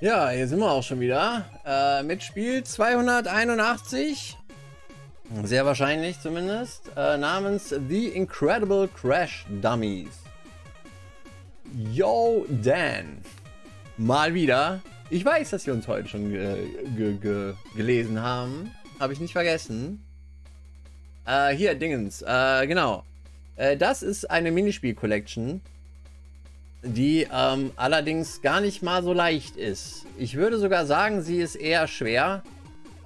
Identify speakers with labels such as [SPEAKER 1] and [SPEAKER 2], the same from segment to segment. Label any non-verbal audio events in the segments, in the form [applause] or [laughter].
[SPEAKER 1] Ja, hier sind wir auch schon wieder. Äh, mit Spiel 281. Sehr wahrscheinlich zumindest. Äh, namens The Incredible Crash Dummies. Yo, Dan. Mal wieder. Ich weiß, dass wir uns heute schon ge ge gelesen haben. Habe ich nicht vergessen. Äh, hier, Dingens. Äh, genau. Äh, das ist eine Minispiel-Collection die ähm, allerdings gar nicht mal so leicht ist. Ich würde sogar sagen, sie ist eher schwer.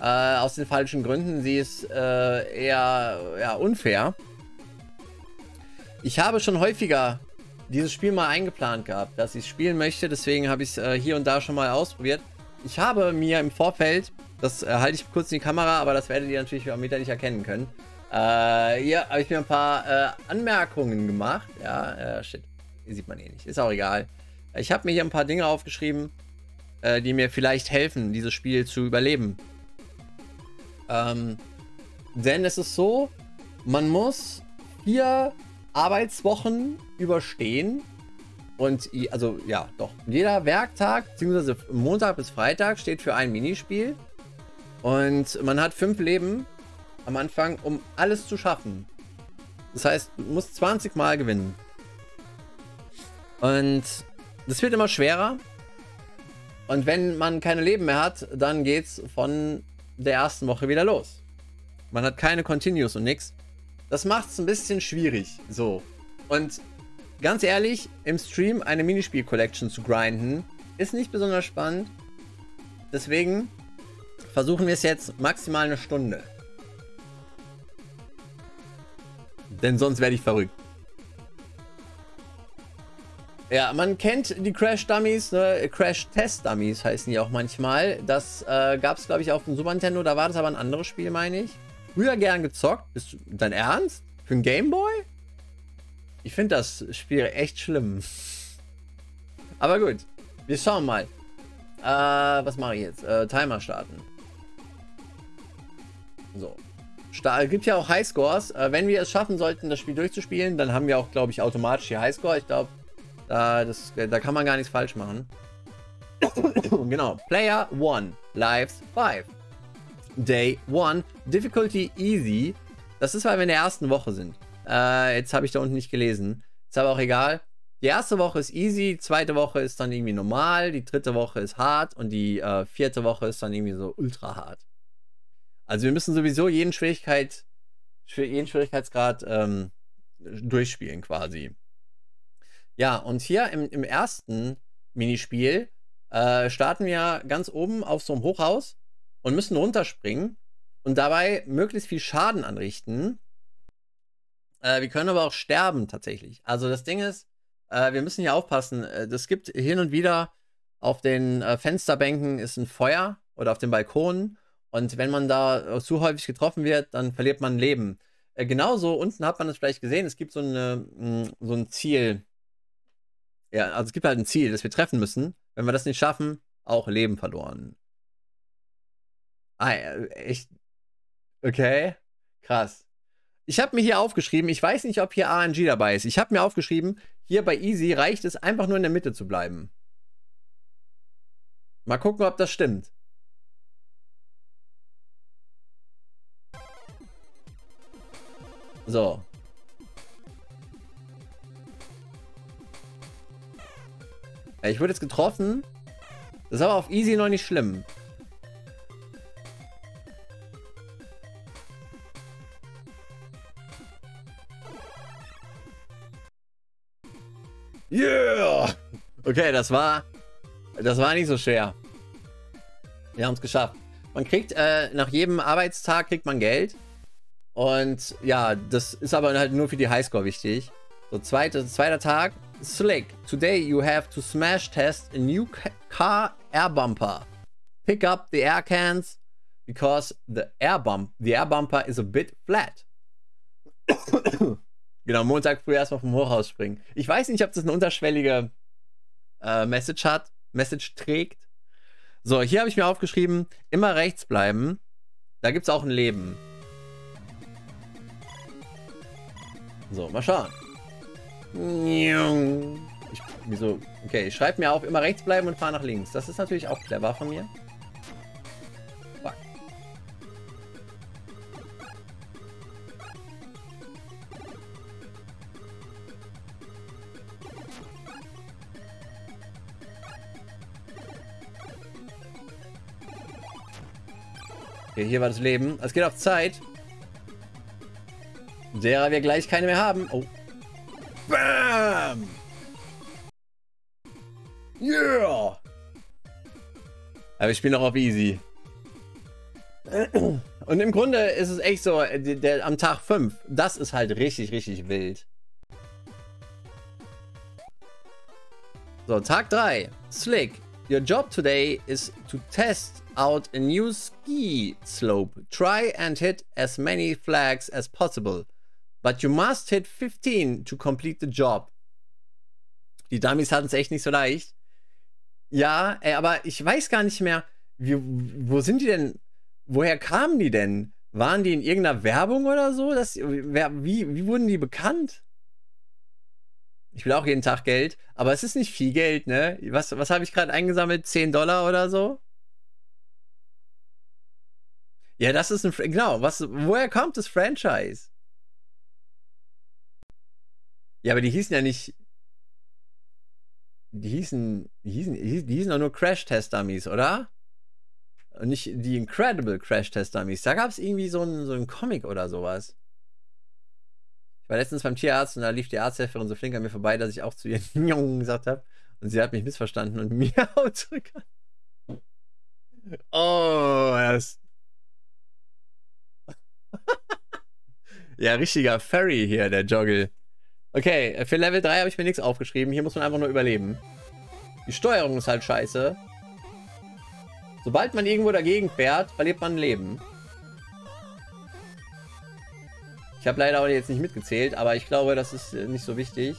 [SPEAKER 1] Äh, aus den falschen Gründen. Sie ist äh, eher ja, unfair. Ich habe schon häufiger dieses Spiel mal eingeplant gehabt, dass ich es spielen möchte. Deswegen habe ich es äh, hier und da schon mal ausprobiert. Ich habe mir im Vorfeld, das äh, halte ich kurz in die Kamera, aber das werdet ihr natürlich am Meter nicht erkennen können. Äh, hier habe ich mir ein paar äh, Anmerkungen gemacht. Ja, shit. Sieht man eh nicht. Ist auch egal. Ich habe mir hier ein paar Dinge aufgeschrieben, äh, die mir vielleicht helfen, dieses Spiel zu überleben. Ähm, denn es ist so, man muss vier Arbeitswochen überstehen. Und, also ja, doch. Jeder Werktag, beziehungsweise Montag bis Freitag, steht für ein Minispiel. Und man hat fünf Leben am Anfang, um alles zu schaffen. Das heißt, du musst 20 Mal gewinnen. Und das wird immer schwerer. Und wenn man keine Leben mehr hat, dann geht's von der ersten Woche wieder los. Man hat keine Continues und nix. Das macht's ein bisschen schwierig. So. Und ganz ehrlich, im Stream eine Minispiel-Collection zu grinden, ist nicht besonders spannend. Deswegen versuchen wir es jetzt maximal eine Stunde. Denn sonst werde ich verrückt. Ja, man kennt die Crash Dummies, ne? Crash Test Dummies heißen die auch manchmal. Das äh, gab es, glaube ich, auf dem Super Nintendo. Da war das aber ein anderes Spiel, meine ich. Früher gern gezockt. Bist du dein Ernst? Für ein Gameboy? Ich finde das Spiel echt schlimm. Aber gut, wir schauen mal. Äh, was mache ich jetzt? Äh, Timer starten. So. Sta gibt ja auch Highscores. Äh, wenn wir es schaffen sollten, das Spiel durchzuspielen, dann haben wir auch, glaube ich, automatisch hier Highscore. Ich glaube, da, das, da kann man gar nichts falsch machen. [coughs] genau. Player 1. Lives 5. Day 1. Difficulty easy. Das ist, weil wir in der ersten Woche sind. Äh, jetzt habe ich da unten nicht gelesen. Ist aber auch egal. Die erste Woche ist easy, die zweite Woche ist dann irgendwie normal, die dritte Woche ist hart und die äh, vierte Woche ist dann irgendwie so ultra hart. Also wir müssen sowieso jeden Schwierigkeit, jeden Schwierigkeitsgrad ähm, durchspielen quasi. Ja, und hier im, im ersten Minispiel äh, starten wir ganz oben auf so einem Hochhaus und müssen runterspringen und dabei möglichst viel Schaden anrichten. Äh, wir können aber auch sterben tatsächlich. Also das Ding ist, äh, wir müssen hier aufpassen. Es äh, gibt hin und wieder auf den äh, Fensterbänken ist ein Feuer oder auf den Balkonen. Und wenn man da zu häufig getroffen wird, dann verliert man Leben. Äh, genauso, unten hat man es vielleicht gesehen, es gibt so, eine, mm, so ein Ziel, ja, also es gibt halt ein Ziel, das wir treffen müssen. Wenn wir das nicht schaffen, auch Leben verloren. Ah, echt? Okay, krass. Ich habe mir hier aufgeschrieben, ich weiß nicht, ob hier RNG dabei ist. Ich habe mir aufgeschrieben, hier bei Easy reicht es einfach nur in der Mitte zu bleiben. Mal gucken, ob das stimmt. So, Ich wurde jetzt getroffen. Das ist aber auf easy noch nicht schlimm. Yeah! Okay, das war... Das war nicht so schwer. Wir haben es geschafft. Man kriegt, äh, nach jedem Arbeitstag kriegt man Geld. Und ja, das ist aber halt nur für die Highscore wichtig. So, zweite, zweiter Tag. Slick. Today you have to smash test a new car air bumper. Pick up the air cans because the air bump, the air bumper is a bit flat. [coughs] genau, Montag früh erstmal vom Hochhaus springen. Ich weiß nicht, ob das eine unterschwellige äh, Message hat, Message trägt. So, hier habe ich mir aufgeschrieben, immer rechts bleiben. Da gibt es auch ein Leben. So, mal schauen. Ich, wieso? Okay, ich schreibe mir auf, immer rechts bleiben und fahre nach links. Das ist natürlich auch clever von mir. Fuck. Okay, hier war das Leben. Es geht auf Zeit. Derer wir gleich keine mehr haben. Oh. Bam! Yeah! Aber ich spiele noch auf easy. Und im Grunde ist es echt so, der, der, am Tag 5, das ist halt richtig, richtig wild. So, Tag 3. Slick. Your job today is to test out a new ski slope. Try and hit as many flags as possible. But you must hit 15 to complete the job. Die Dummies hatten es echt nicht so leicht. Ja, ey, aber ich weiß gar nicht mehr, wie, wo sind die denn? Woher kamen die denn? Waren die in irgendeiner Werbung oder so? Das, wer, wie, wie wurden die bekannt? Ich will auch jeden Tag Geld, aber es ist nicht viel Geld, ne? Was, was habe ich gerade eingesammelt? 10 Dollar oder so? Ja, das ist ein. Genau, was, woher kommt das Franchise? Ja, aber die hießen ja nicht. Die hießen. Die hießen, die hießen doch nur Crash-Test-Dummies, oder? Und nicht die Incredible Crash-Test-Dummies. Da gab es irgendwie so einen, so einen Comic oder sowas. Ich war letztens beim Tierarzt und da lief die Arzthelferin so flink an mir vorbei, dass ich auch zu ihr [laughs] Jungen gesagt habe. Und sie hat mich missverstanden und [laughs] mir zurück. Oh, das. [laughs] ja, richtiger Furry hier, der Joggle. Okay, für Level 3 habe ich mir nichts aufgeschrieben. Hier muss man einfach nur überleben. Die Steuerung ist halt scheiße. Sobald man irgendwo dagegen fährt, verliert man ein Leben. Ich habe leider auch jetzt nicht mitgezählt, aber ich glaube, das ist äh, nicht so wichtig.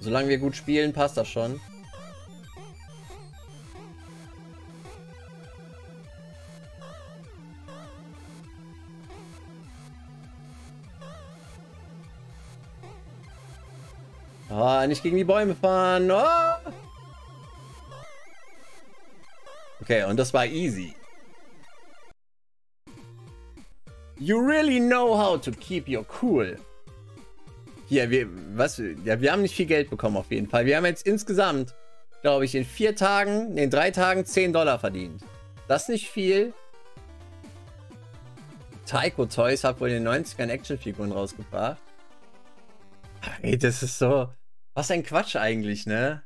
[SPEAKER 1] Solange wir gut spielen, passt das schon. Oh, nicht gegen die Bäume fahren. Oh. Okay, und das war easy. You really know how to keep your cool. Hier, wir, was, ja, wir haben nicht viel Geld bekommen auf jeden Fall. Wir haben jetzt insgesamt, glaube ich, in vier Tagen, in drei Tagen 10 Dollar verdient. Das nicht viel. Taiko Toys hat wohl in den 90ern Actionfiguren rausgebracht. Ey, das ist so. Was ein Quatsch eigentlich, ne?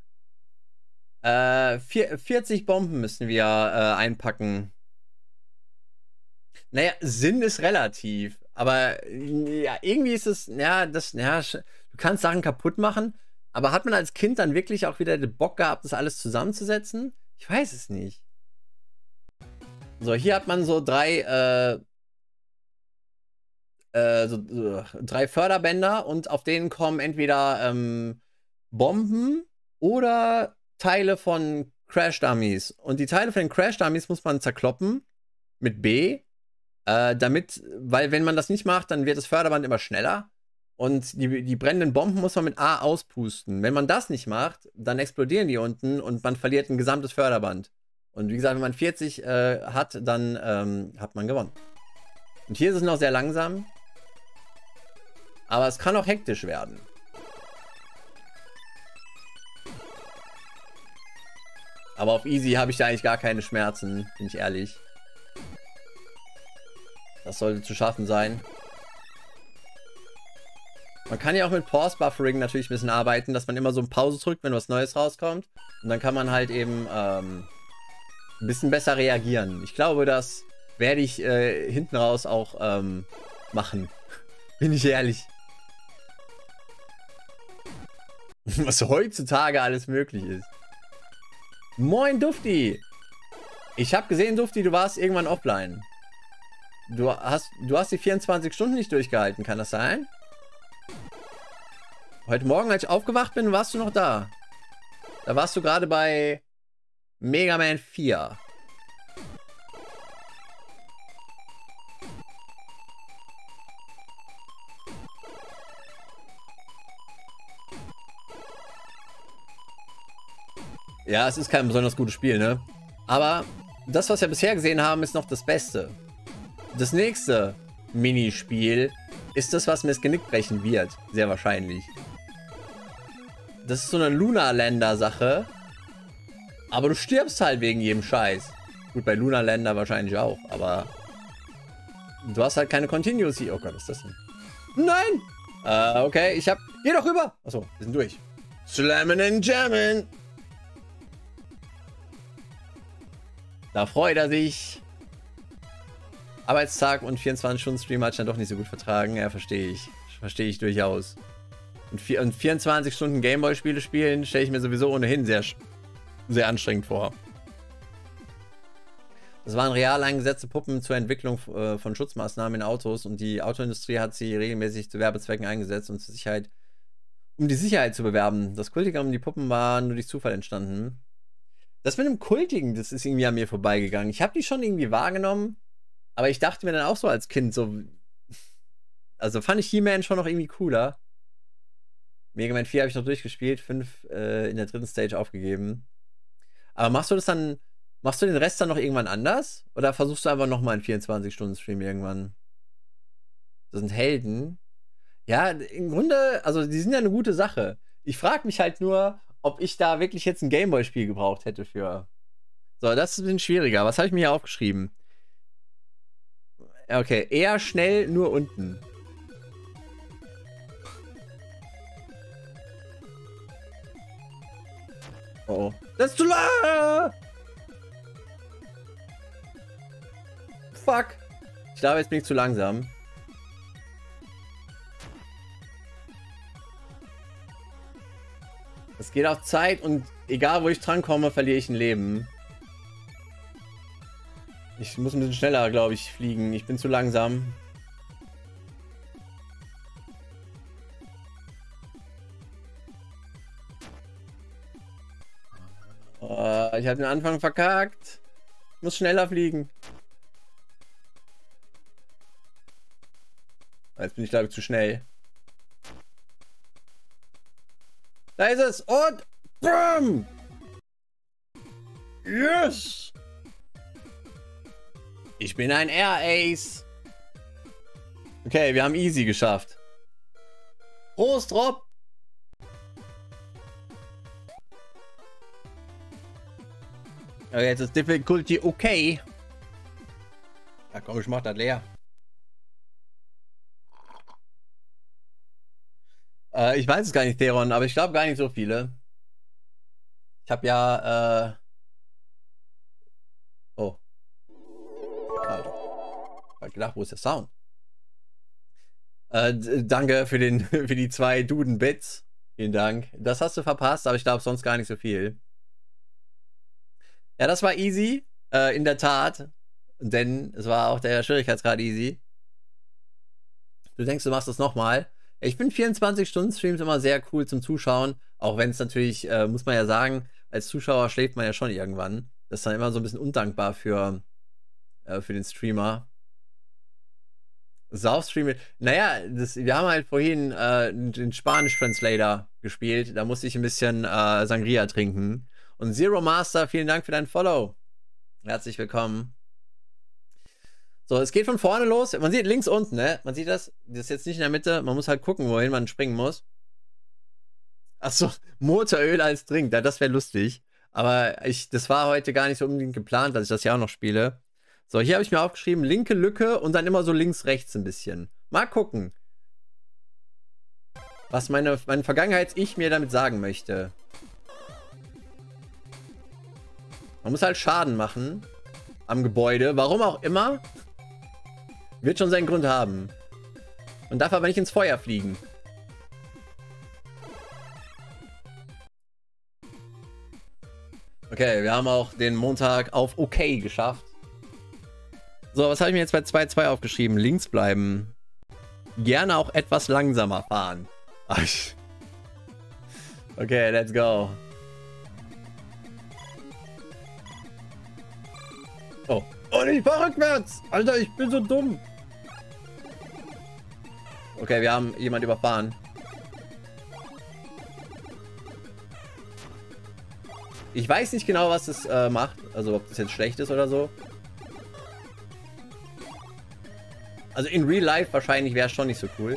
[SPEAKER 1] Äh, vier, 40 Bomben müssen wir äh, einpacken. Naja, Sinn ist relativ. Aber ja, irgendwie ist es, ja, das, ja, du kannst Sachen kaputt machen. Aber hat man als Kind dann wirklich auch wieder den Bock gehabt, das alles zusammenzusetzen? Ich weiß es nicht. So, hier hat man so drei, äh, äh, so, so, drei Förderbänder und auf denen kommen entweder ähm, Bomben oder Teile von Crash Dummies. Und die Teile von den Crash Dummies muss man zerkloppen mit B, äh, damit, weil wenn man das nicht macht, dann wird das Förderband immer schneller. Und die, die brennenden Bomben muss man mit A auspusten. Wenn man das nicht macht, dann explodieren die unten und man verliert ein gesamtes Förderband. Und wie gesagt, wenn man 40 äh, hat, dann ähm, hat man gewonnen. Und hier ist es noch sehr langsam. Aber es kann auch hektisch werden. Aber auf Easy habe ich da eigentlich gar keine Schmerzen, bin ich ehrlich. Das sollte zu schaffen sein. Man kann ja auch mit Pause Buffering natürlich ein bisschen arbeiten, dass man immer so ein Pause drückt, wenn was Neues rauskommt. Und dann kann man halt eben ähm, ein bisschen besser reagieren. Ich glaube, das werde ich äh, hinten raus auch ähm, machen. [laughs] Bin ich ehrlich. [laughs] was heutzutage alles möglich ist. Moin, Dufti. Ich habe gesehen, Dufti, du warst irgendwann offline. Du hast, du hast die 24 Stunden nicht durchgehalten, kann das sein? Heute Morgen, als ich aufgewacht bin, warst du noch da. Da warst du gerade bei Mega Man 4. Ja, es ist kein besonders gutes Spiel, ne? Aber das, was wir bisher gesehen haben, ist noch das Beste. Das nächste Minispiel ist das, was mir das Genick brechen wird. Sehr wahrscheinlich. Das ist so eine Luna-Länder-Sache. Aber du stirbst halt wegen jedem Scheiß. Gut, bei Luna Länder wahrscheinlich auch, aber du hast halt keine Continuity. Oh Gott, was ist das denn? Nein! Äh, okay, ich hab... Geh doch rüber! Achso, wir sind durch. Slammen and Jammen! Da freut er sich. Arbeitstag und 24-Stunden-Stream hat ich dann doch nicht so gut vertragen. Ja, verstehe ich. Verstehe ich durchaus. Und, 24 Stunden Gameboy-Spiele spielen, stelle ich mir sowieso ohnehin sehr, sehr anstrengend vor. Das waren real eingesetzte Puppen zur Entwicklung äh, von Schutzmaßnahmen in Autos und die Autoindustrie hat sie regelmäßig zu Werbezwecken eingesetzt und zur Sicherheit, um die Sicherheit zu bewerben. Das Kultige um die Puppen war nur durch Zufall entstanden. Das mit dem Kultigen, das ist irgendwie an mir vorbeigegangen. Ich habe die schon irgendwie wahrgenommen, aber ich dachte mir dann auch so als Kind so, [laughs] also fand ich He-Man schon noch irgendwie cooler. Mega Man 4 habe ich noch durchgespielt, 5 äh, in der dritten Stage aufgegeben. Aber machst du das dann Machst du den Rest dann noch irgendwann anders? Oder versuchst du einfach nochmal einen 24-Stunden-Stream irgendwann? Das sind Helden. Ja, im Grunde, also die sind ja eine gute Sache. Ich frage mich halt nur, ob ich da wirklich jetzt ein Gameboy-Spiel gebraucht hätte für. So, das ist ein bisschen schwieriger. Was habe ich mir hier aufgeschrieben? Okay, eher schnell, nur unten. Oh. Das ist zu lang! fuck? Ich glaube, jetzt bin ich zu langsam. Geht auf Zeit und egal wo ich drankomme, verliere ich ein Leben. Ich muss ein bisschen schneller, glaube ich, fliegen. Ich bin zu langsam. Oh, ich habe den Anfang verkackt. Ich muss schneller fliegen. Jetzt bin ich, glaube ich, zu schnell. Da ist es. Und... BAM! Yes! Ich bin ein Air Ace. Okay, wir haben easy geschafft. Prost, Rob. Okay, jetzt ist Difficulty okay. Ja komm, ich mach das leer. Äh, ich weiß es gar nicht, Theron, aber ich glaube gar nicht so viele. Ich habe ja, äh... Oh. Also. Ich hab gedacht, wo ist der Sound? Äh, danke für, den, [laughs] für die zwei Duden-Bits. Vielen Dank. Das hast du verpasst, aber ich glaube sonst gar nicht so viel. Ja, das war easy. Äh, in der Tat. Denn es war auch der Schwierigkeitsgrad easy. Du denkst, du machst das nochmal. Ich bin 24-Stunden-Streams immer sehr cool zum Zuschauen, auch wenn es natürlich, äh, muss man ja sagen, als Zuschauer schläft man ja schon irgendwann. Das ist dann immer so ein bisschen undankbar für, äh, für den Streamer. Saufstream. Naja, das, wir haben halt vorhin äh, den Spanisch-Translator gespielt. Da musste ich ein bisschen äh, Sangria trinken. Und Zero Master, vielen Dank für dein Follow. Herzlich willkommen. So, es geht von vorne los. Man sieht links unten, ne? Man sieht das. Das ist jetzt nicht in der Mitte. Man muss halt gucken, wohin man springen muss. Achso, [laughs] Motoröl als Drink. Ja, das wäre lustig. Aber ich, das war heute gar nicht so unbedingt geplant, dass ich das ja auch noch spiele. So, hier habe ich mir aufgeschrieben, linke Lücke und dann immer so links, rechts ein bisschen. Mal gucken. Was meine, mein Vergangenheits-Ich mir damit sagen möchte. Man muss halt Schaden machen. Am Gebäude. Warum auch immer. Wird schon seinen Grund haben. Und darf aber nicht ins Feuer fliegen. Okay, wir haben auch den Montag auf okay geschafft. So, was habe ich mir jetzt bei 2-2 aufgeschrieben? Links bleiben. Gerne auch etwas langsamer fahren. Okay, let's go. Oh. Und ich fahr rückwärts. Alter, ich bin so dumm. Okay, wir haben jemand überfahren. Ich weiß nicht genau, was es äh, macht. Also ob das jetzt schlecht ist oder so. Also in Real Life wahrscheinlich wäre es schon nicht so cool.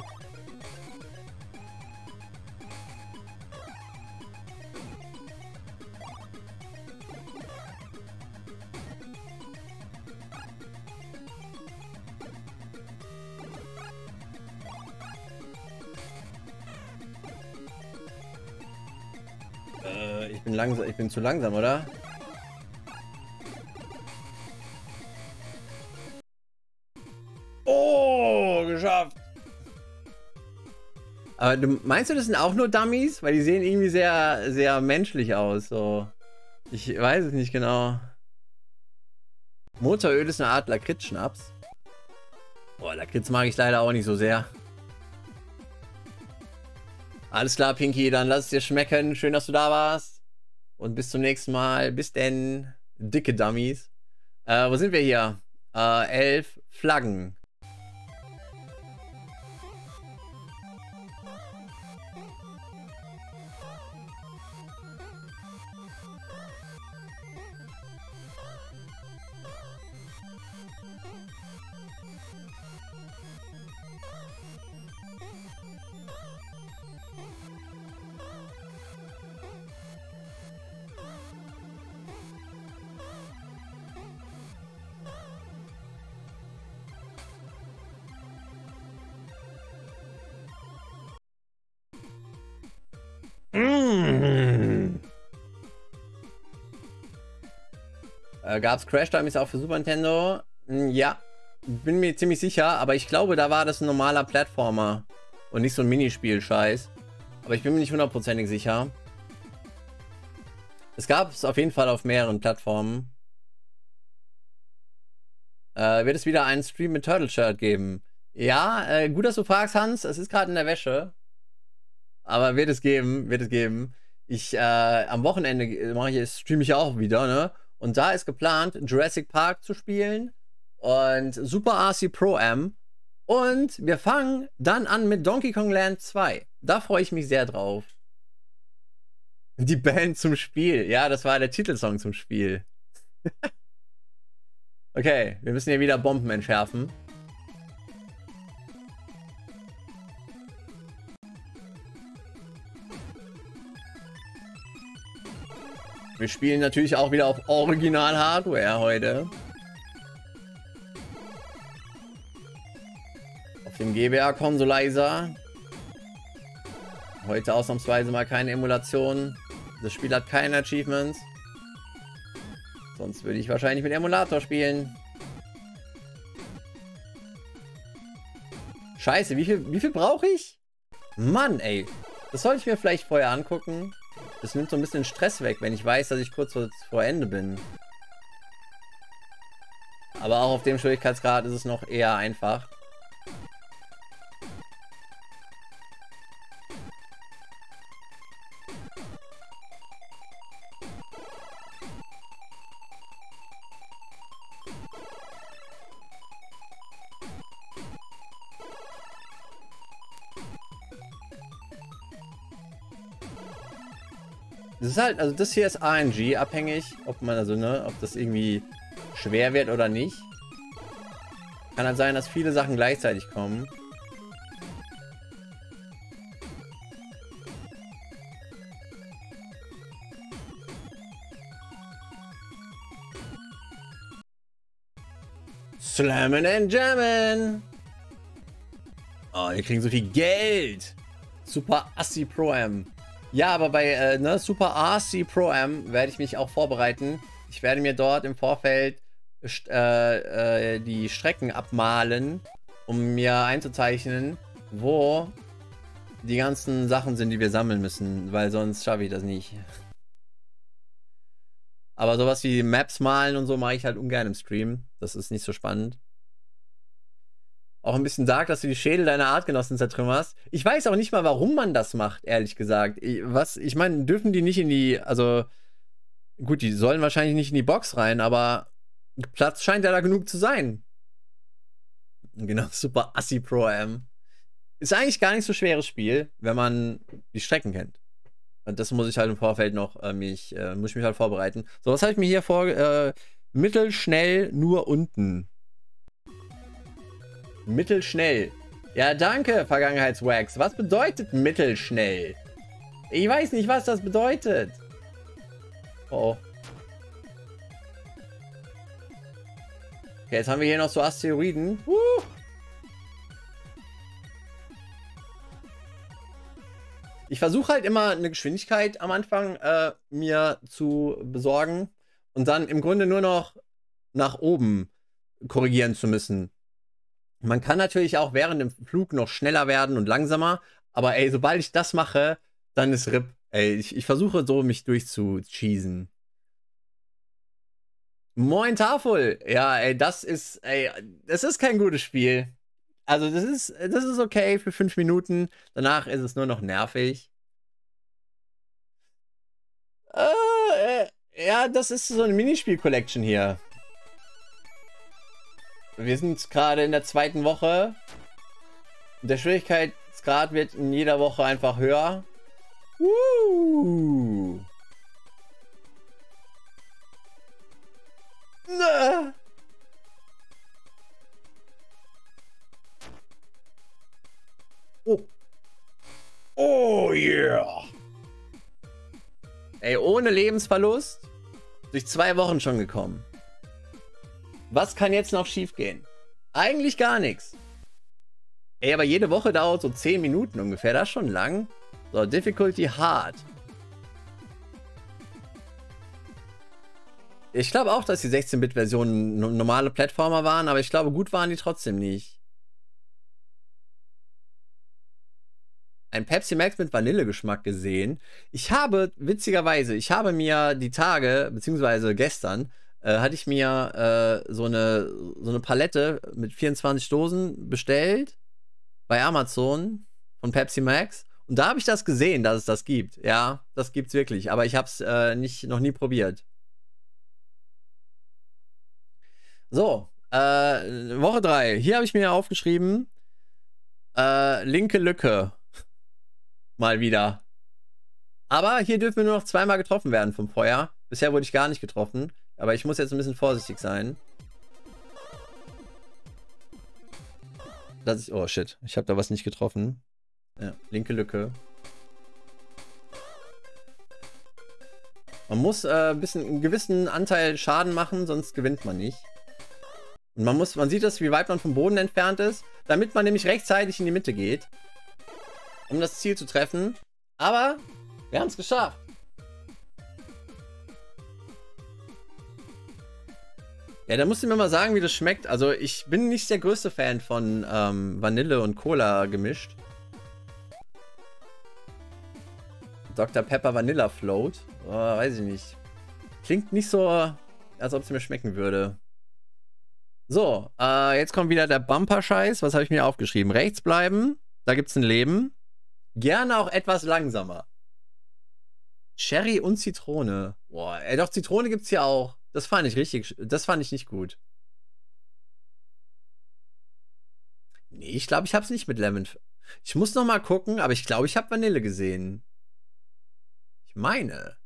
[SPEAKER 1] Bin zu langsam, oder? Oh, geschafft. Aber du meinst du, das sind auch nur Dummies? Weil die sehen irgendwie sehr, sehr menschlich aus. So. Ich weiß es nicht genau. Motoröl ist eine Art Lakritz-Schnaps. Boah, Lakritz mag ich leider auch nicht so sehr. Alles klar, Pinky, dann lass es dir schmecken. Schön, dass du da warst. Und bis zum nächsten Mal. Bis denn, dicke Dummies. Äh, wo sind wir hier? Äh, elf Flaggen. Äh, Gab es Crash Dummies auch für Super Nintendo? Hm, ja, bin mir ziemlich sicher, aber ich glaube, da war das ein normaler Plattformer und nicht so ein Minispiel-Scheiß. Aber ich bin mir nicht hundertprozentig sicher. Es gab es auf jeden Fall auf mehreren Plattformen. Äh, wird es wieder einen Stream mit Turtle Shirt geben? Ja, äh, gut, dass du fragst, Hans. Es ist gerade in der Wäsche. Aber wird es geben, wird es geben. Ich, äh, am Wochenende mache ich, streame ich auch wieder, ne? Und da ist geplant, Jurassic Park zu spielen und Super RC Pro Am. Und wir fangen dann an mit Donkey Kong Land 2. Da freue ich mich sehr drauf. Die Band zum Spiel. Ja, das war der Titelsong zum Spiel. [laughs] okay, wir müssen hier wieder Bomben entschärfen. Wir spielen natürlich auch wieder auf Original-Hardware heute. Auf dem GBA Consolizer. Heute ausnahmsweise mal keine Emulation. Das Spiel hat keine Achievements. Sonst würde ich wahrscheinlich mit Emulator spielen. Scheiße, wie viel, wie viel brauche ich? Mann, ey. Das sollte ich mir vielleicht vorher angucken. Das nimmt so ein bisschen Stress weg, wenn ich weiß, dass ich kurz vor Ende bin. Aber auch auf dem Schwierigkeitsgrad ist es noch eher einfach. Ist halt, also das hier ist RNG abhängig, ob man also, ne, ob das irgendwie schwer wird oder nicht. Kann halt sein, dass viele Sachen gleichzeitig kommen. Slammen and Jammen! Oh, wir kriegen so viel Geld! Super Assi Pro Am. Ja, aber bei äh, ne, Super RC Pro Am werde ich mich auch vorbereiten. Ich werde mir dort im Vorfeld äh, äh, die Strecken abmalen, um mir einzuzeichnen, wo die ganzen Sachen sind, die wir sammeln müssen, weil sonst schaffe ich das nicht. Aber sowas wie Maps malen und so mache ich halt ungern im Stream. Das ist nicht so spannend auch ein bisschen dark, dass du die Schädel deiner Artgenossen zertrümmerst. Ich weiß auch nicht mal, warum man das macht, ehrlich gesagt. Was, ich meine, dürfen die nicht in die, also gut, die sollen wahrscheinlich nicht in die Box rein, aber Platz scheint ja da genug zu sein. Genau, [laughs] super Assi Pro Am. Ist eigentlich gar nicht so schweres Spiel, wenn man die Strecken kennt. Und das muss ich halt im Vorfeld noch äh, mich, äh, muss ich mich halt vorbereiten. So, was habe ich mir hier vor? Äh, mittelschnell nur unten. Mittelschnell. Ja, danke, Vergangenheitswax. Was bedeutet mittelschnell? Ich weiß nicht, was das bedeutet. Oh. Okay, jetzt haben wir hier noch so Asteroiden. Uh. Ich versuche halt immer eine Geschwindigkeit am Anfang äh, mir zu besorgen und dann im Grunde nur noch nach oben korrigieren zu müssen. Man kann natürlich auch während dem Flug noch schneller werden und langsamer, aber ey, sobald ich das mache, dann ist RIP. Ey, ich, ich versuche so mich durchzucheesen. Moin Tafel. Ja, ey, das ist, ey, das ist kein gutes Spiel. Also das ist, das ist okay für fünf Minuten. Danach ist es nur noch nervig. Äh, äh, ja, das ist so eine Minispiel-Collection hier. Wir sind gerade in der zweiten Woche. Der Schwierigkeitsgrad wird in jeder Woche einfach höher. Uh. Na. Oh. Oh yeah. Ey, ohne Lebensverlust durch zwei Wochen schon gekommen. Was kann jetzt noch schiefgehen? Eigentlich gar nichts. Ey, aber jede Woche dauert so 10 Minuten ungefähr. Das ist schon lang. So, Difficulty Hard. Ich glaube auch, dass die 16-Bit-Versionen normale Plattformer waren, aber ich glaube, gut waren die trotzdem nicht. ein Pepsi Max mit Vanillegeschmack gesehen. Ich habe, witzigerweise, ich habe mir die Tage, beziehungsweise gestern, äh, hatte ich mir äh, so, eine, so eine Palette mit 24 Dosen bestellt bei Amazon von Pepsi Max. Und da habe ich das gesehen, dass es das gibt. Ja, das gibt's wirklich. Aber ich habe es äh, noch nie probiert. So, äh, Woche 3. Hier habe ich mir aufgeschrieben, äh, linke Lücke. Mal wieder. Aber hier dürfen wir nur noch zweimal getroffen werden vom Feuer. Bisher wurde ich gar nicht getroffen. Aber ich muss jetzt ein bisschen vorsichtig sein. Das ist, oh shit, ich habe da was nicht getroffen. Ja, linke Lücke. Man muss äh, ein bisschen einen gewissen Anteil Schaden machen, sonst gewinnt man nicht. Und man muss, man sieht das, wie weit man vom Boden entfernt ist, damit man nämlich rechtzeitig in die Mitte geht um das Ziel zu treffen. Aber wir haben es geschafft. Ja, da musst du mir mal sagen, wie das schmeckt. Also ich bin nicht der größte Fan von ähm, Vanille und Cola gemischt. Dr. Pepper Vanilla Float. Oh, weiß ich nicht. Klingt nicht so, als ob es mir schmecken würde. So, äh, jetzt kommt wieder der Bumper-Scheiß. Was habe ich mir aufgeschrieben? Rechts bleiben. Da gibt es ein Leben. Gerne auch etwas langsamer. Cherry und Zitrone. Boah, ey, doch, Zitrone gibt's hier auch. Das fand ich richtig, das fand ich nicht gut. Nee, ich glaube, ich hab's nicht mit Lemon. Ich muss noch mal gucken, aber ich glaube, ich habe Vanille gesehen. Ich meine.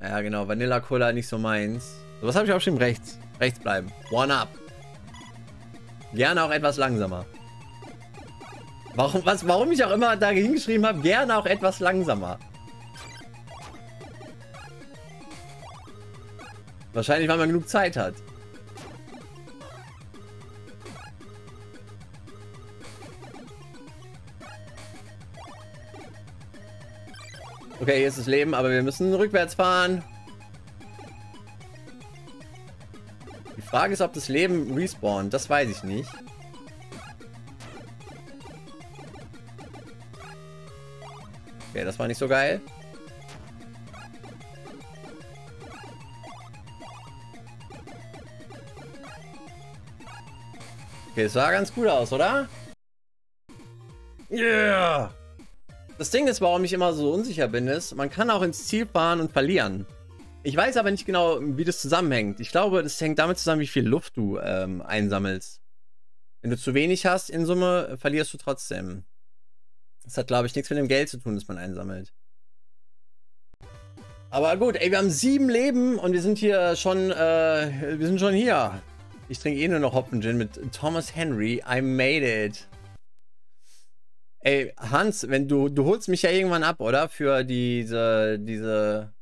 [SPEAKER 1] Ja, genau, Vanilla Cola nicht so meins. So, was habe ich auch schon rechts? Rechts bleiben. One up. Gerne auch etwas langsamer. Warum, was, warum ich auch immer da hingeschrieben habe, gerne auch etwas langsamer. Wahrscheinlich, weil man genug Zeit hat. Okay, hier ist das Leben, aber wir müssen rückwärts fahren. Die Frage ist, ob das Leben respawnt. Das weiß ich nicht. Okay, das war nicht so geil. Okay, es sah ganz gut aus, oder? Yeah! Das Ding ist, warum ich immer so unsicher bin, ist, man kann auch ins Ziel fahren und verlieren. Ich weiß aber nicht genau, wie das zusammenhängt. Ich glaube, das hängt damit zusammen, wie viel Luft du ähm, einsammelst. Wenn du zu wenig hast in Summe, verlierst du trotzdem. Das hat, glaube ich, nichts mit dem Geld zu tun, das man einsammelt. Aber gut, ey, wir haben sieben Leben und wir sind hier schon, äh, wir sind schon hier. Ich trinke eh nur noch Hopfen Gin mit Thomas Henry. I made it. Ey, Hans, wenn du, du holst mich ja irgendwann ab, oder? Für diese, diese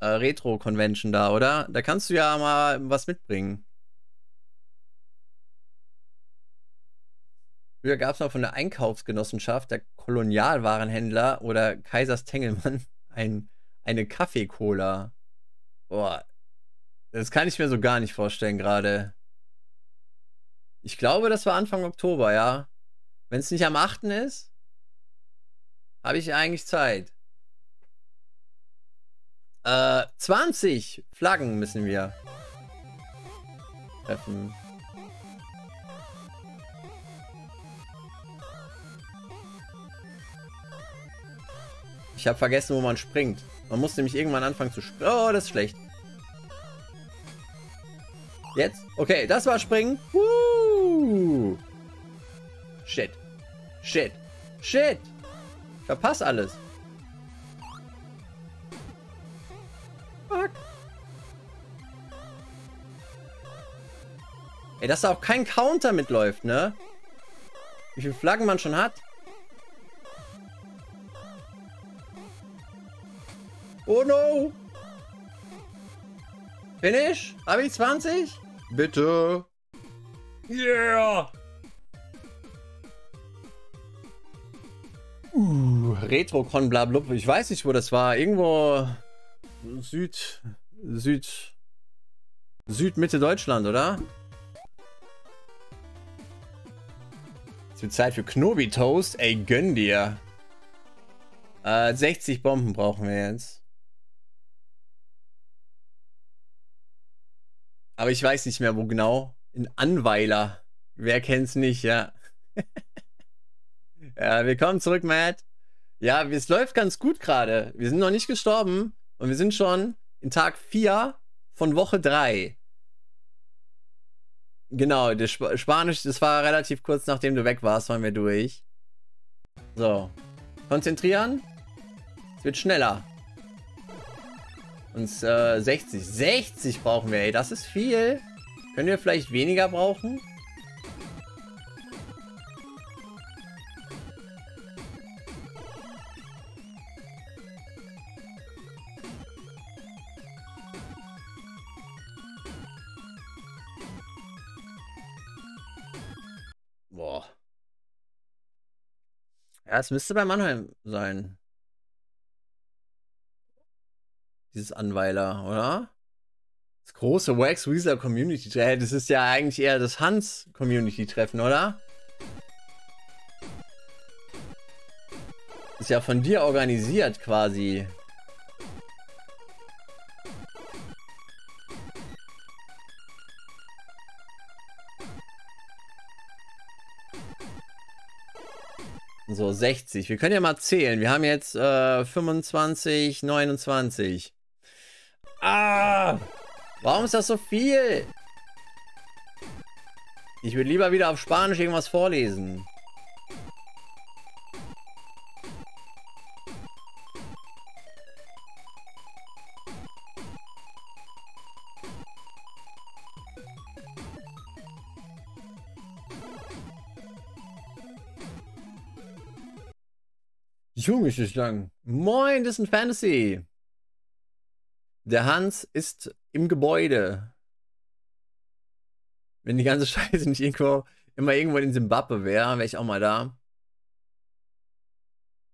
[SPEAKER 1] äh, Retro-Convention da, oder? Da kannst du ja mal was mitbringen. Früher gab es noch von der Einkaufsgenossenschaft, der Kolonialwarenhändler oder Kaisers Tengelmann [laughs] ein, eine Kaffee-Cola. Boah, das kann ich mir so gar nicht vorstellen gerade. Ich glaube, das war Anfang Oktober, ja. Wenn es nicht am 8. ist, habe ich eigentlich Zeit. Äh, 20 Flaggen müssen wir treffen. Ich habe vergessen, wo man springt. Man muss nämlich irgendwann anfangen zu springen. Oh, das ist schlecht. Jetzt? Okay, das war springen. Uh. Shit. Shit. Shit. Ich verpasse alles. Fuck. Ey, dass da auch kein Counter mitläuft, ne? Wie viele Flaggen man schon hat. Oh no! Finish? Habe ich 20? Bitte. Yeah! Uh, Retrocon blablub. Ich weiß nicht, wo das war. Irgendwo Süd... Süd... Südmitte Deutschland, oder? Es wird Zeit für Knobi-Toast. Ey, gönn dir. Äh, 60 Bomben brauchen wir jetzt. Aber ich weiß nicht mehr, wo genau. In Anweiler. Wer kennt's nicht, ja. [laughs] ja, willkommen zurück, Matt. Ja, es läuft ganz gut gerade. Wir sind noch nicht gestorben und wir sind schon in Tag 4 von Woche 3. Genau, das Sp Spanisch, das war relativ kurz nachdem du weg warst, waren wir durch. So. Konzentrieren. Es wird schneller. Und äh, 60. 60 brauchen wir, ey. Das ist viel. Können wir vielleicht weniger brauchen? Boah. Ja, es müsste bei Mannheim sein. Dieses Anweiler, oder? Das große Wax Weasel Community Treffen. Das ist ja eigentlich eher das Hans Community Treffen, oder? Ist ja von dir organisiert quasi. So, 60. Wir können ja mal zählen. Wir haben jetzt äh, 25, 29. Ah! Warum ist das so viel? Ich würde lieber wieder auf Spanisch irgendwas vorlesen. Junge, ist lang. Moin, das ist ein Fantasy. Der Hans ist im Gebäude. Wenn die ganze [laughs] Scheiße nicht irgendwo, immer irgendwo in Zimbabwe wäre, wäre ich auch mal da.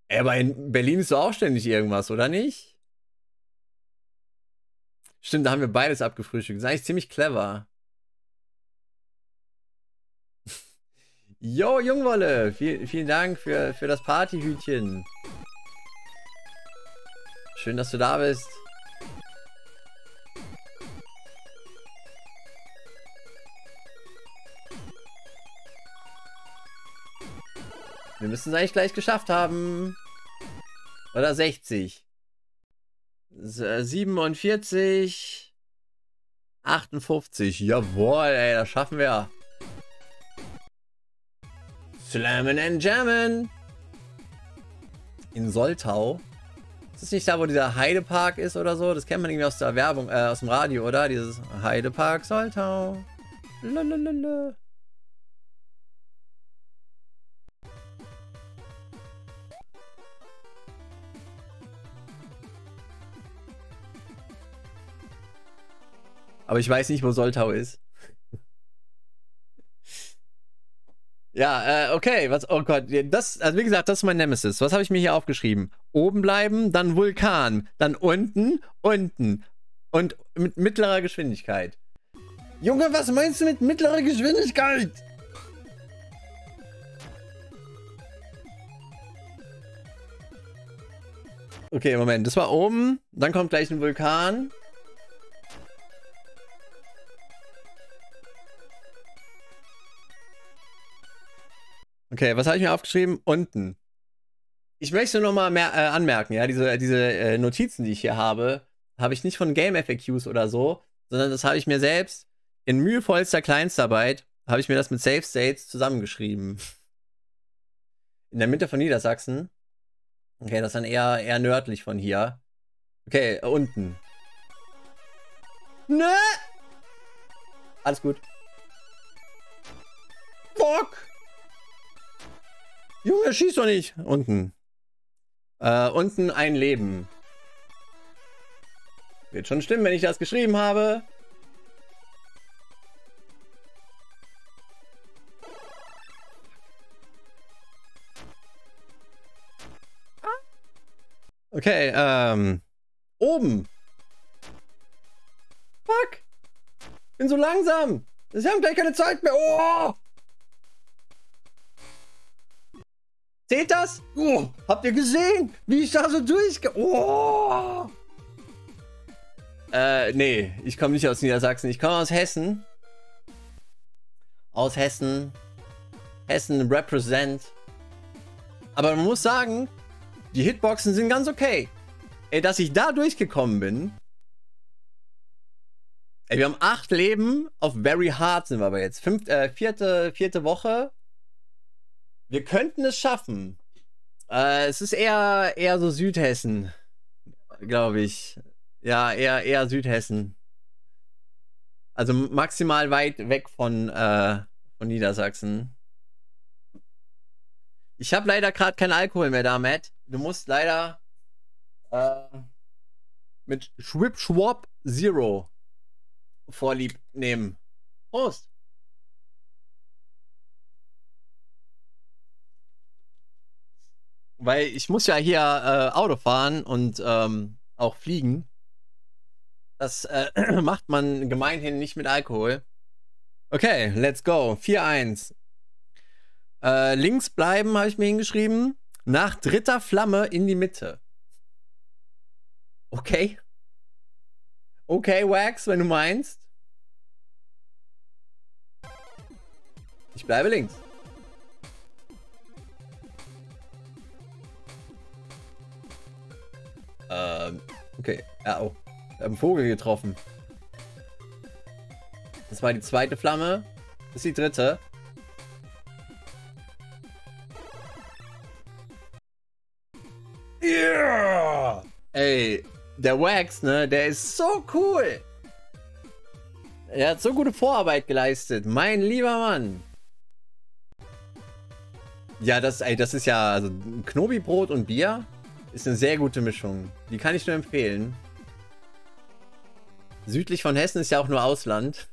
[SPEAKER 1] Ey, aber in Berlin ist doch auch ständig irgendwas, oder nicht? Stimmt, da haben wir beides abgefrühstückt. Das ist eigentlich ziemlich clever. [laughs] Jo, Jungwolle, viel, vielen Dank für, für das Partyhütchen. Schön, dass du da bist. Wir müssen es eigentlich gleich geschafft haben. Oder 60. 47. 58. Jawohl, ey, das schaffen wir. Slammen and Jammen. In Soltau. Ist das nicht da, wo dieser Heidepark ist oder so? Das kennt man irgendwie aus der Werbung, äh, aus dem Radio, oder? Dieses Heidepark Soltau. Lalalala. Aber ich weiß nicht, wo Soltau ist. Ja, äh, okay, was, oh Gott, das, also wie gesagt, das ist mein Nemesis. Was habe ich mir hier aufgeschrieben? Oben bleiben, dann Vulkan, dann unten, unten und mit mittlerer Geschwindigkeit. Junge, was meinst du mit mittlerer Geschwindigkeit? Okay, Moment, das war oben, dann kommt gleich ein Vulkan. Okay, was habe ich mir aufgeschrieben? Unten. Ich möchte nur noch mal mehr, äh, anmerken, ja, diese, diese äh, Notizen, die ich hier habe, habe ich nicht von Game FAQs oder so, sondern das habe ich mir selbst in mühevollster Kleinstarbeit, habe ich mir das mit Safe States zusammengeschrieben. In der Mitte von Niedersachsen. Okay, das ist dann eher, eher nördlich von hier. Okay, äh, unten. Nö! Alles gut. Fuck! Junge, schieß doch nicht. Unten. Äh, unten ein Leben. Wird schon stimmen, wenn ich das geschrieben habe. Okay, ähm. Oben. Fuck. Bin so langsam. Sie haben gleich keine Zeit mehr. Oh! Seht das? Oh, habt ihr gesehen, wie ich da so durchge... Oh! Äh, nee, ich komme nicht aus Niedersachsen. Ich komme aus Hessen. Aus Hessen. Hessen represent. Aber man muss sagen, die Hitboxen sind ganz okay. Ey, dass ich da durchgekommen bin. Ey, wir haben acht Leben. Auf Very Hard sind wir aber jetzt. Fünf, äh, vierte, vierte Woche. Wir könnten es schaffen. Äh, es ist eher, eher so Südhessen, glaube ich. Ja, eher, eher Südhessen. Also maximal weit weg von, äh, von Niedersachsen. Ich habe leider gerade keinen Alkohol mehr da, Matt. Du musst leider äh, mit Schwip Schwab Zero vorlieb nehmen. Prost! Weil ich muss ja hier äh, Auto fahren und ähm, auch fliegen. Das äh, [clears throat] macht man gemeinhin nicht mit Alkohol. Okay, let's go. 4-1. Äh, links bleiben, habe ich mir hingeschrieben. Nach dritter Flamme in die Mitte. Okay. Okay, Wax, wenn du meinst. Ich bleibe links. Ähm, okay. Oh. Wir haben einen Vogel getroffen. Das war die zweite Flamme. Das ist die dritte. Yeah! Ey, der Wax, ne, der ist so cool. Er hat so gute Vorarbeit geleistet. Mein lieber Mann. Ja, das, ey, das ist ja also Knobi-Brot und Bier. Ist eine sehr gute Mischung. Die kann ich nur empfehlen. Südlich von Hessen ist ja auch nur Ausland.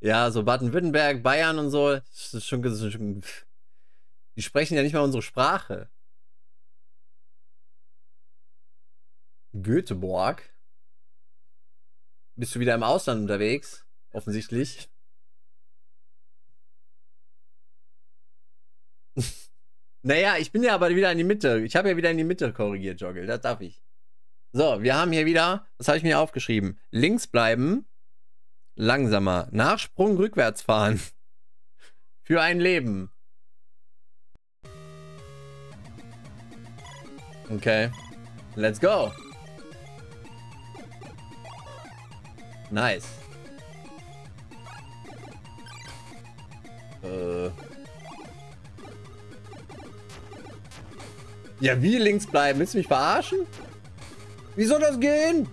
[SPEAKER 1] ja, so Baden-Württemberg, Bayern und so. Das ist schon, das ist schon, die sprechen ja nicht mal unsere Sprache. Göteborg. Bist du wieder im Ausland unterwegs? Offensichtlich. [laughs] Naja, ich bin ja aber wieder in die Mitte. Ich habe ja wieder in die Mitte korrigiert, Joggle. Das darf ich. So, wir haben hier wieder, das habe ich mir aufgeschrieben. Links bleiben, langsamer. Nachsprung rückwärts fahren. [laughs] Für ein Leben. Okay. Let's go. Nice. Äh. Ja, wie links bleiben? Willst du mich verarschen? Wie soll das gehen?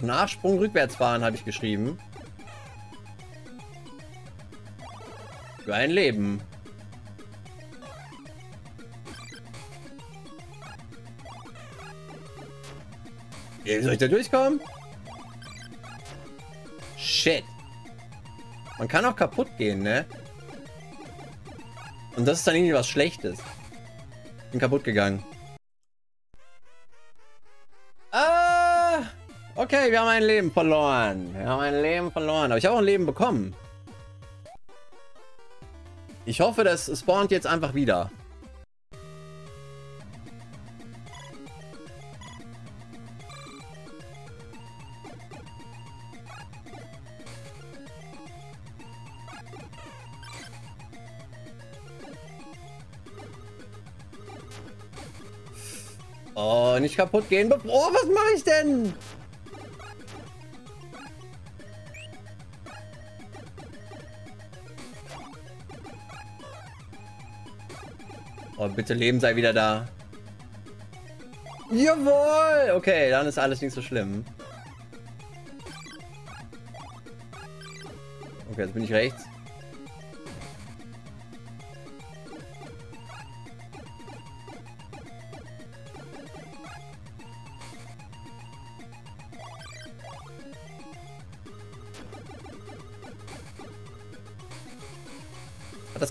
[SPEAKER 1] Nachsprung rückwärts fahren, habe ich geschrieben. Für ein Leben. Wie soll ich da durchkommen? Shit. Man kann auch kaputt gehen, ne? Und das ist dann irgendwie was Schlechtes. Bin kaputt gegangen. Ah! Okay, wir haben ein Leben verloren. Wir haben ein Leben verloren. Aber ich habe auch ein Leben bekommen. Ich hoffe, das spawnt jetzt einfach wieder. Nicht kaputt gehen. Oh, was mache ich denn? Oh, bitte Leben sei wieder da. Jawohl! Okay, dann ist alles nicht so schlimm. Okay, jetzt bin ich rechts.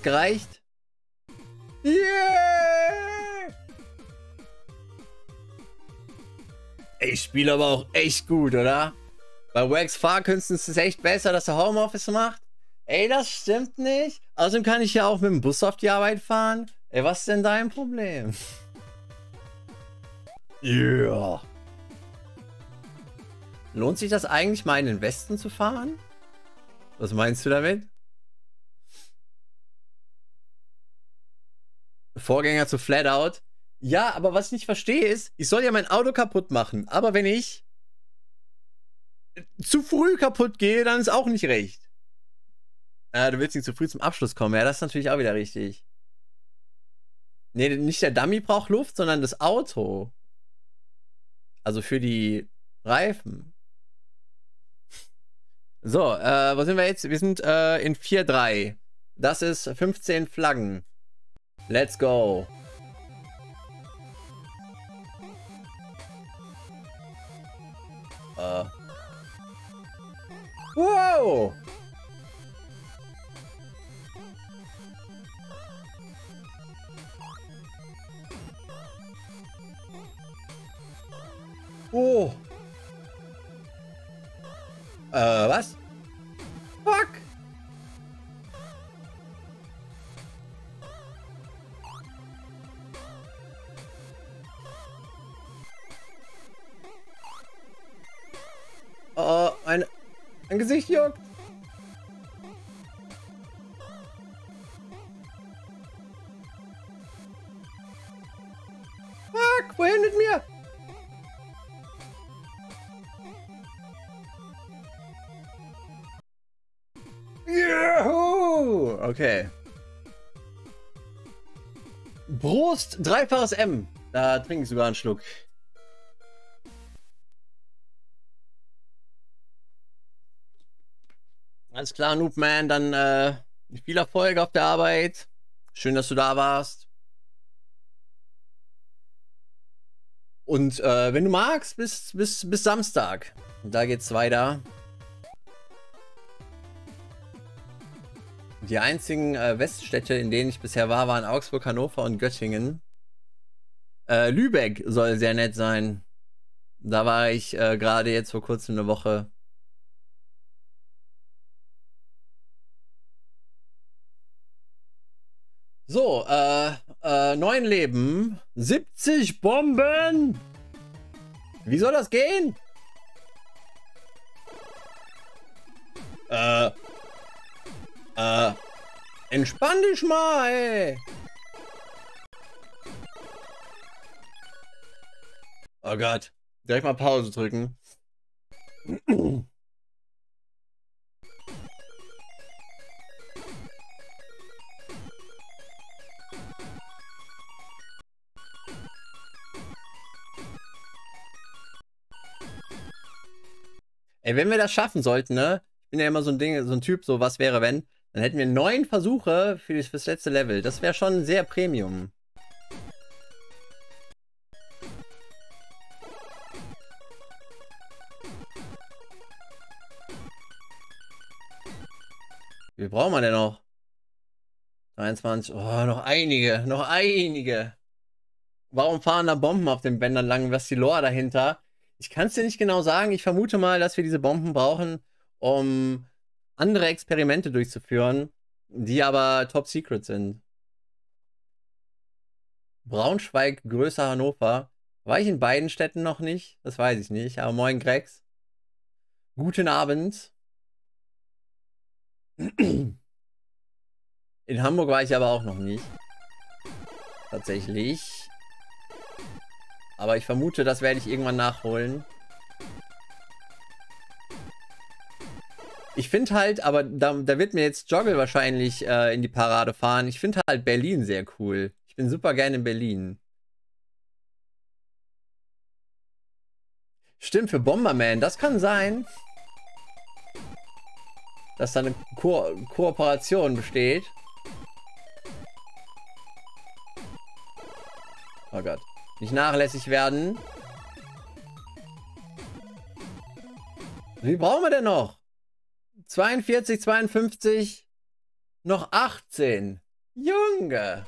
[SPEAKER 1] Das gereicht? Yeah! Ich spiele aber auch echt gut, oder? Bei Wax Fahrkünsten ist es echt besser, dass er Homeoffice macht. Ey, das stimmt nicht. Außerdem kann ich ja auch mit dem Bus auf die Arbeit fahren. Ey, was ist denn dein Problem? Yeah. Lohnt sich das eigentlich mal in den Westen zu fahren? Was meinst du damit? Vorgänger zu Flatout. Ja, aber was ich nicht verstehe ist, ich soll ja mein Auto kaputt machen. Aber wenn ich zu früh kaputt gehe, dann ist auch nicht recht. Äh, du willst nicht zu früh zum Abschluss kommen. Ja, das ist natürlich auch wieder richtig. Nee, nicht der Dummy braucht Luft, sondern das Auto. Also für die Reifen. So, äh, wo sind wir jetzt? Wir sind äh, in 4-3. Das ist 15 Flaggen. Let's go. Äh. Wow! Gesicht juckt. Fuck, wohin mit mir? Juhu! Okay. Brust, dreifaches M. Da trinke ich sogar einen Schluck. Klar, Noobman, dann äh, viel Erfolg auf der Arbeit. Schön, dass du da warst. Und äh, wenn du magst, bis, bis, bis Samstag. Da geht's weiter. Die einzigen äh, Weststädte, in denen ich bisher war, waren Augsburg, Hannover und Göttingen. Äh, Lübeck soll sehr nett sein. Da war ich äh, gerade jetzt vor kurzem eine Woche. So, äh, äh, neun Leben. 70 Bomben. Wie soll das gehen? Äh, äh, entspann dich mal, ey. Oh Gott. Direkt mal Pause drücken. [clears throat] Ey, wenn wir das schaffen sollten, ne? Ich bin ja immer so ein Ding, so ein Typ, so was wäre, wenn. Dann hätten wir neun Versuche für das, letzte Level. Das wäre schon sehr Premium. Wie brauchen wir denn noch? 23. Oh, noch einige. Noch einige. Warum fahren da Bomben auf den Bändern lang? Was ist die Lore dahinter? Ich kann es dir nicht genau sagen. Ich vermute mal, dass wir diese Bomben brauchen, um andere Experimente durchzuführen, die aber top secret sind. Braunschweig, größer Hannover. War ich in beiden Städten noch nicht? Das weiß ich nicht. Aber moin, Grex. Guten Abend. In Hamburg war ich aber auch noch nicht. Tatsächlich. Aber ich vermute, das werde ich irgendwann nachholen. Ich finde halt, aber da, da, wird mir jetzt Joggle wahrscheinlich äh, in die Parade fahren. Ich finde halt Berlin sehr cool. Ich bin super gerne in Berlin. Stimmt, für Bomberman, das kann sein dass da eine Ko Kooperation besteht. Oh Gott. Nicht nachlässig werden. Wie brauchen wir denn noch? 42, 52, noch 18. Junge.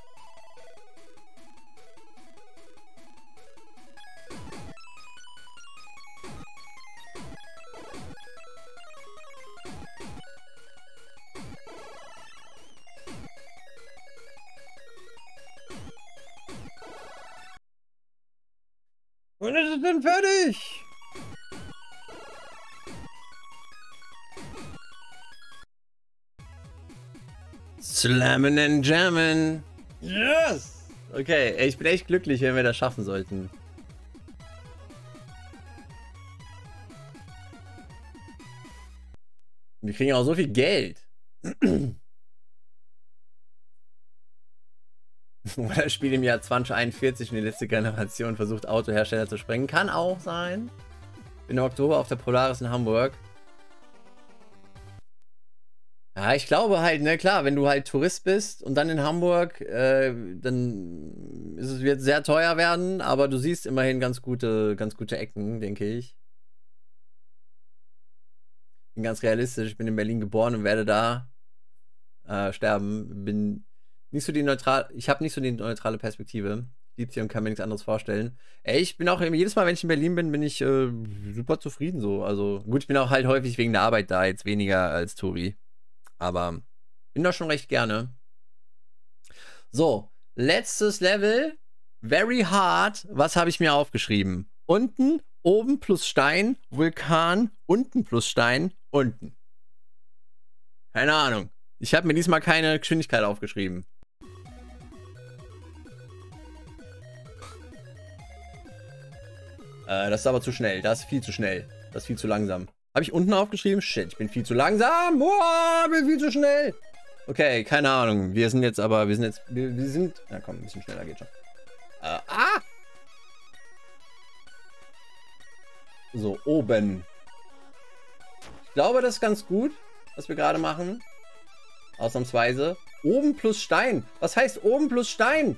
[SPEAKER 1] Und es ist dann fertig. Slammen and jammen. Yes! Okay, ich bin echt glücklich, wenn wir das schaffen sollten. Wir kriegen auch so viel Geld. [clears throat] [laughs] das Spiel im Jahr 2041 in die letzte Generation versucht, Autohersteller zu sprengen. Kann auch sein. Bin im Oktober auf der Polaris in Hamburg. Ja, ich glaube halt, ne, klar, wenn du halt Tourist bist und dann in Hamburg, äh, dann ist es, wird sehr teuer werden, aber du siehst immerhin ganz gute, ganz gute Ecken, denke ich. Bin ganz realistisch, ich bin in Berlin geboren und werde da äh, sterben. Bin nicht so die neutral, ich habe nicht so die neutrale Perspektive. Hier und kann mir nichts anderes vorstellen. Ey, ich bin auch jedes Mal, wenn ich in Berlin bin, bin ich äh, super zufrieden so. Also gut, ich bin auch halt häufig wegen der Arbeit da, jetzt weniger als Tori. Aber bin da schon recht gerne. So, letztes Level. Very hard. Was habe ich mir aufgeschrieben? Unten, oben plus Stein, Vulkan, unten plus Stein, unten. Keine Ahnung. Ich habe mir diesmal keine Geschwindigkeit aufgeschrieben. Äh, das ist aber zu schnell. Das ist viel zu schnell. Das ist viel zu langsam. Habe ich unten aufgeschrieben? Shit, ich bin viel zu langsam. Boah, bin viel zu schnell. Okay, keine Ahnung. Wir sind jetzt aber, wir sind jetzt, wir, wir sind, na komm, ein bisschen schneller geht schon. Äh, ah! So, oben. Ich glaube, das ist ganz gut, was wir gerade machen. Ausnahmsweise. Oben plus Stein. Was heißt oben plus Stein?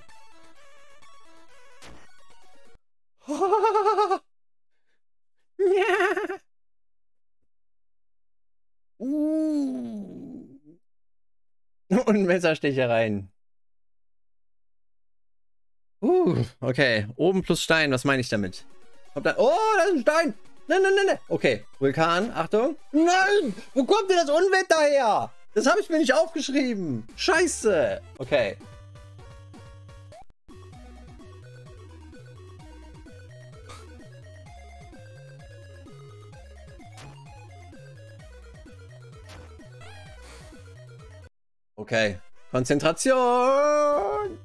[SPEAKER 1] Ja. [laughs] Uh. Und Messerstechereien. Uh, okay. Oben plus Stein, was meine ich damit? Da, oh, da ist ein Stein! Nein, nein, nein, nein. Okay, Vulkan, Achtung. Nein! Wo kommt denn das Unwetter her? Das habe ich mir nicht aufgeschrieben. Scheiße. Okay. Okay. Konzentration!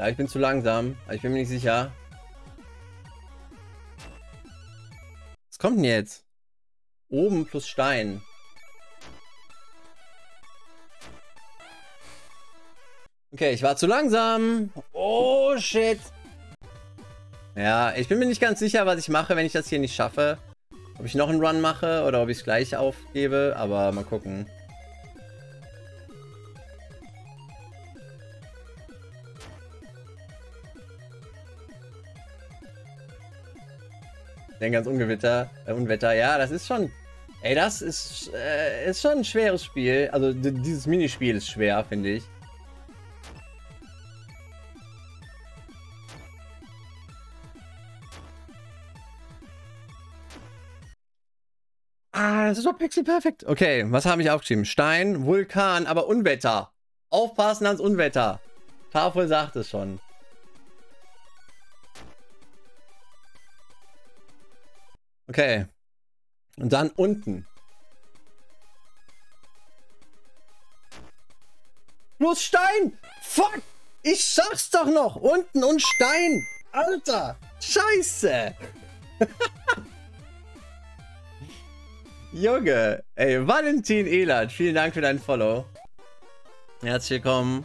[SPEAKER 1] Ja, ich bin zu langsam. Ich bin mir nicht sicher. Was kommt denn jetzt? Oben plus Stein. Okay, ich war zu langsam. Oh, shit. Ja, ich bin mir nicht ganz sicher, was ich mache, wenn ich das hier nicht schaffe. Ob ich noch einen Run mache oder ob ich es gleich aufgebe, aber mal gucken. Denk ganz Ungewitter, äh, Unwetter. Ja, das ist schon. Ey, das ist, äh, ist schon ein schweres Spiel. Also dieses Minispiel ist schwer, finde ich. Ah, das ist doch Pixel perfekt. Okay, was habe ich aufgeschrieben? Stein, Vulkan, aber Unwetter. Aufpassen ans Unwetter. Tafel sagt es schon. Okay. Und dann unten. Plus Stein! Fuck! Ich sag's doch noch! Unten und Stein! Alter! Scheiße! [laughs] Junge! Ey, Valentin Elat, vielen Dank für dein Follow. Herzlich willkommen.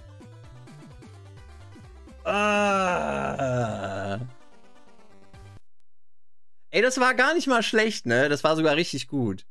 [SPEAKER 1] Ah. Ey, das war gar nicht mal schlecht, ne? Das war sogar richtig gut.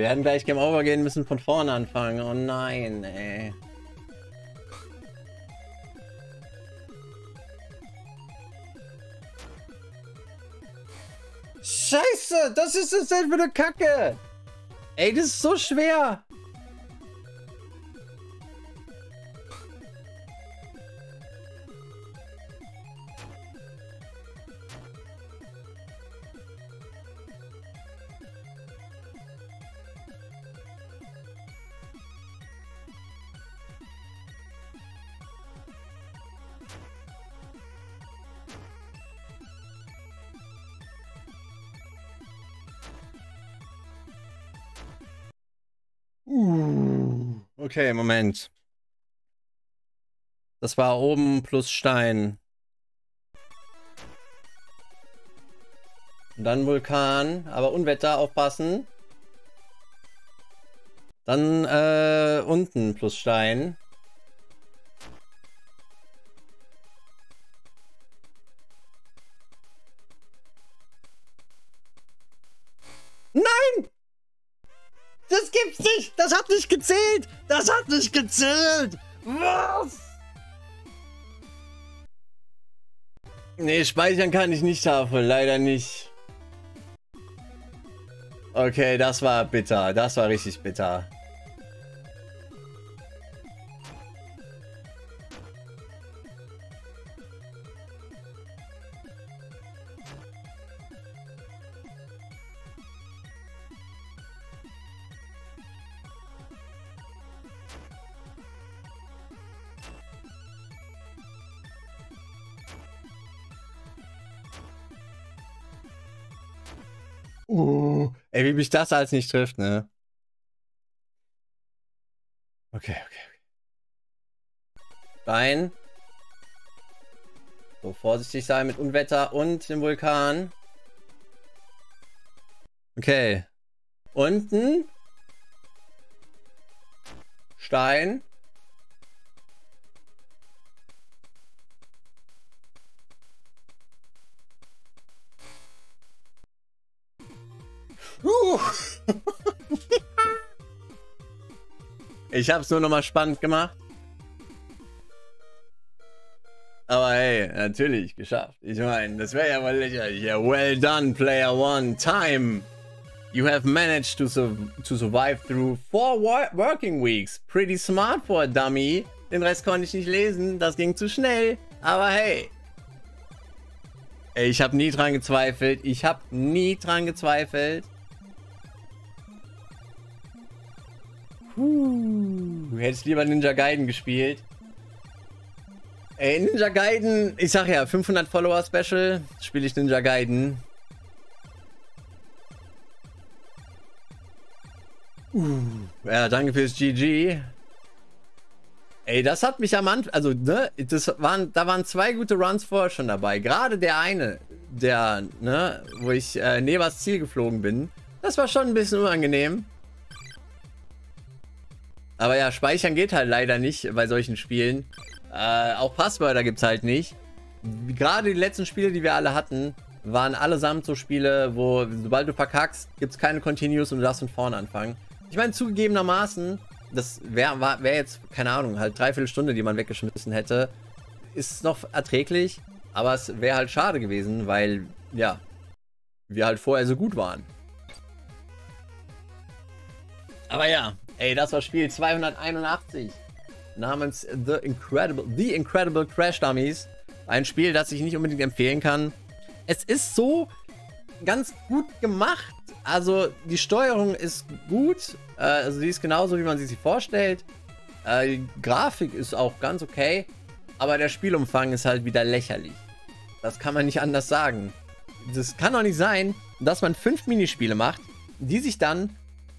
[SPEAKER 1] Wir werden gleich Game Over gehen müssen von vorne anfangen. Oh nein, ey. Scheiße, das ist das denn für eine Kacke? Ey, das ist so schwer. Okay, Moment. Das war oben plus Stein. Und dann Vulkan, aber Unwetter aufpassen. Dann äh, unten plus Stein. Gezählt! Das hat nicht gezählt! Was? Nee, speichern kann ich nicht, Tafel. Leider nicht. Okay, das war bitter. Das war richtig bitter. Uh, ey, wie mich das als nicht trifft, ne? Okay, okay, okay. Rein. So, vorsichtig sein mit Unwetter und dem Vulkan. Okay. Unten. Stein. Ich habe es nur nochmal spannend gemacht. Aber hey, natürlich, geschafft. Ich meine, das wäre ja mal lächerlich. Ja, well done, Player One. Time. You have managed to, su to survive through four working weeks. Pretty smart for a dummy. Den Rest konnte ich nicht lesen. Das ging zu schnell. Aber hey. Ich habe nie dran gezweifelt. Ich habe nie dran gezweifelt. Puh, du hättest lieber Ninja Gaiden gespielt. Ey, Ninja Gaiden, ich sag ja, 500 Follower Special, spiele ich Ninja Gaiden. Uh, ja, danke fürs GG. Ey, das hat mich am Anfang, also, ne, das waren, da waren zwei gute Runs vorher schon dabei. Gerade der eine, der, ne, wo ich äh, neben das Ziel geflogen bin. Das war schon ein bisschen unangenehm. Aber ja, speichern geht halt leider nicht bei solchen Spielen. Äh, auch Passwörter gibt es halt nicht. Gerade die letzten Spiele, die wir alle hatten, waren allesamt so Spiele, wo sobald du verkackst, gibt es keine Continues und du darfst von vorne anfangen. Ich meine, zugegebenermaßen, das wäre wär jetzt, keine Ahnung, halt dreiviertel Stunde, die man weggeschmissen hätte, ist noch erträglich, aber es wäre halt schade gewesen, weil, ja, wir halt vorher so gut waren. Aber ja, Ey, das war Spiel 281 namens The Incredible, The Incredible Crash Dummies. Ein Spiel, das ich nicht unbedingt empfehlen kann. Es ist so ganz gut gemacht. Also die Steuerung ist gut. Äh, also sie ist genauso, wie man sie sich vorstellt. Äh, die Grafik ist auch ganz okay. Aber der Spielumfang ist halt wieder lächerlich. Das kann man nicht anders sagen. Das kann doch nicht sein, dass man fünf Minispiele macht, die sich dann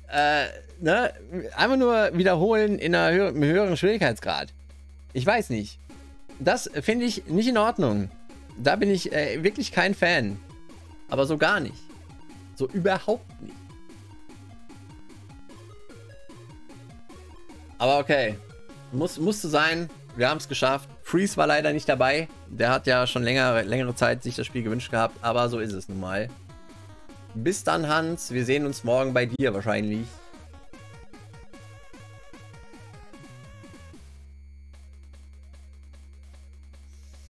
[SPEAKER 1] äh, ne, einfach nur wiederholen in einer höher, einem höheren Schwierigkeitsgrad. Ich weiß nicht. Das finde ich nicht in Ordnung. Da bin ich äh, wirklich kein Fan. Aber so gar nicht. So überhaupt nicht. Aber okay. Muss, musste sein. Wir haben es geschafft. Freeze war leider nicht dabei. Der hat ja schon länger, längere Zeit sich das Spiel gewünscht gehabt. Aber so ist es nun mal. Bis dann, Hans. Wir sehen uns morgen bei dir wahrscheinlich.